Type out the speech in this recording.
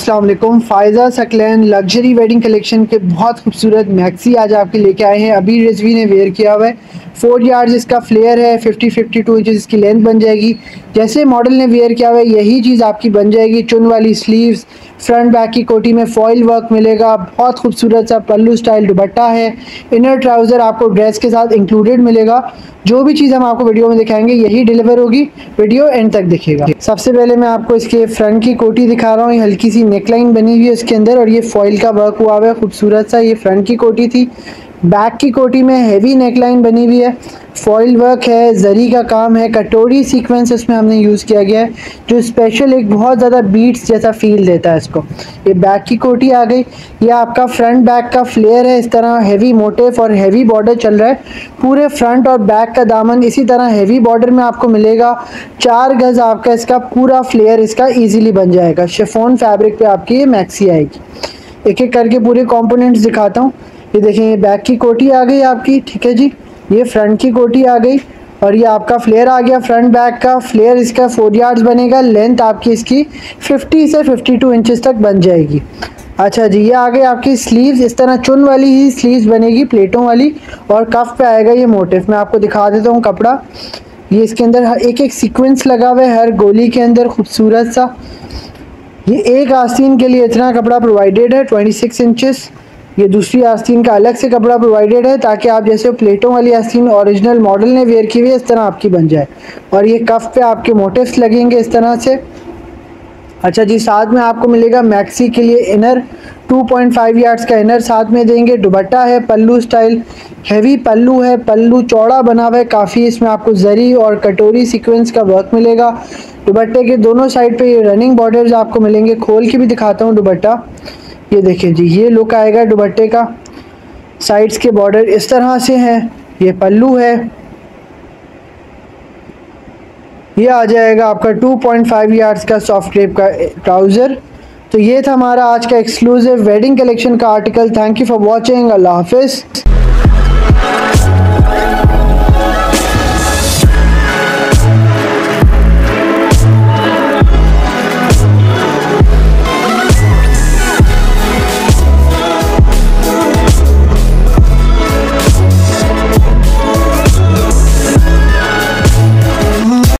वालेकुम। Faiza Saqlain luxury wedding collection के बहुत खूबसूरत मैक्सी आज आपके लेके आए हैं। अभी रिजवी ने वेयर किया हुआ है। फोर यार्ड इसका फ्लेयर है 50 52 इंचेस इसकी लेंथ बन जाएगी। जैसे मॉडल ने वेयर किया हुआ है, यही चीज़ आपकी बन जाएगी। चुन वाली स्लीव्स फ्रंट बैक की कोटी में फॉइल वर्क मिलेगा। बहुत खूबसूरत सा पल्लू स्टाइल दुबट्टा है। इनर ट्राउज़र आपको ड्रेस के साथ इंक्लूडेड मिलेगा। जो भी चीज़ हम आपको वीडियो में दिखाएँगे, यही डिलीवर होगी। वीडियो एंड तक दिखेगा सबसे पहले मैं आपको इसके फ्रंट की कोटी दिखा रहा हूँ। हल्की सी नेकलाइन बनी हुई है इसके अंदर और ये फॉइल का वर्क हुआ हुआ है। खूबसूरत सा ये फ्रंट की कोटी थी। बैक की कोटी में हैवी नेकलाइन बनी हुई है। फॉइल वर्क है, जरी का काम है, कटोरी सीक्वेंस इसमें हमने यूज़ किया गया है, जो स्पेशल एक बहुत ज़्यादा बीट्स जैसा फील देता है इसको। ये बैक की कोटी आ गई। ये आपका फ्रंट बैक का फ्लेयर है, इस तरह हैवी मोटिव और हैवी बॉर्डर चल रहा है। पूरे फ्रंट और बैक का दामन इसी तरह हैवी बॉर्डर में आपको मिलेगा। चार गज़ आपका इसका पूरा फ्लेयर इसका ईजिली बन जाएगा। शेफोन फैब्रिक पे आपकी ये मैक्सी आएगी। एक एक करके पूरे कॉम्पोनेंट्स दिखाता हूँ। ये देखें, ये बैक की कोटी आ गई आपकी, ठीक है जी? ये फ्रंट की कोटी आ गई और ये आपका फ्लेयर आ गया फ्रंट बैक का। फ्लेयर इसका फोर यार्ड्स बनेगा लेंथ आपकी इसकी 50 से 52 इंचेस तक बन जाएगी। अच्छा जी, ये आ गई आपकी स्लीव्स इस तरह चुन वाली ही स्लीव्स बनेगी, प्लेटों वाली और कफ पे आएगा ये मोटिव मैं आपको दिखा देता हूँ कपड़ा। ये इसके अंदर एक एक सीक्वेंस लगा हुआ है, हर गोली के अंदर खूबसूरत सा। ये एक आस्तीन के लिए इतना कपड़ा प्रोवाइडेड है 26 इंचेस ये दूसरी आस्तीन का अलग से कपड़ा प्रोवाइडेड है ताकि आप जैसे प्लेटों वाली आस्तीन ओरिजिनल मॉडल ने वेयर की हुई है, इस तरह आपकी बन जाए। और ये कफ पे आपके मोटिव्स लगेंगे इस तरह से। अच्छा जी, साथ में आपको मिलेगा मैक्सी के लिए इनर 2.5 यार्ड्स का इनर साथ में देंगे। दुबट्टा है, पल्लू स्टाइल हैवी पल्लू है, पल्लू चौड़ा बना हुआ है। काफ़ी इसमें आपको जरी और कटोरी सीक्वेंस का वर्क मिलेगा। दुबट्टे के दोनों साइड पे ये रनिंग बॉर्डर्स आपको मिलेंगे। खोल के भी दिखाता हूँ दुबट्टा। ये देखिए जी, ये लुक आएगा दुबट्टे का। साइड्स के बॉर्डर इस तरह से हैं। ये पल्लू है। ये आ जाएगा आपका 2.5 पॉइंट यार्ड्स का सॉफ्ट क्रेप का ट्राउज़र तो ये था हमारा आज का एक्सक्लूसिव वेडिंग कलेक्शन का article thank you for watching अल्लाह हाफिज़।